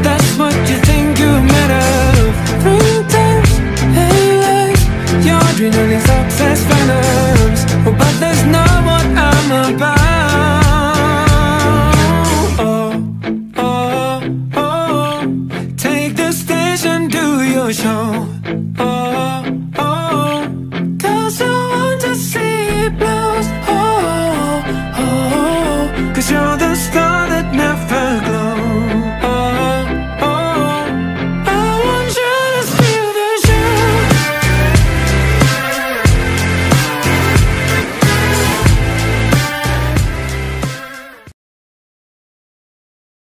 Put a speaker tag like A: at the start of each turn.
A: That's what you think you're made of Ring bells, hey lights You're dreaming success phantoms oh, But that's not what I'm about oh, oh, oh. Take the stage and do your show oh, oh. cause Tell want to see it blow. Oh, oh, oh. Cause you're the star